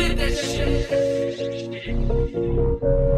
spit that shit.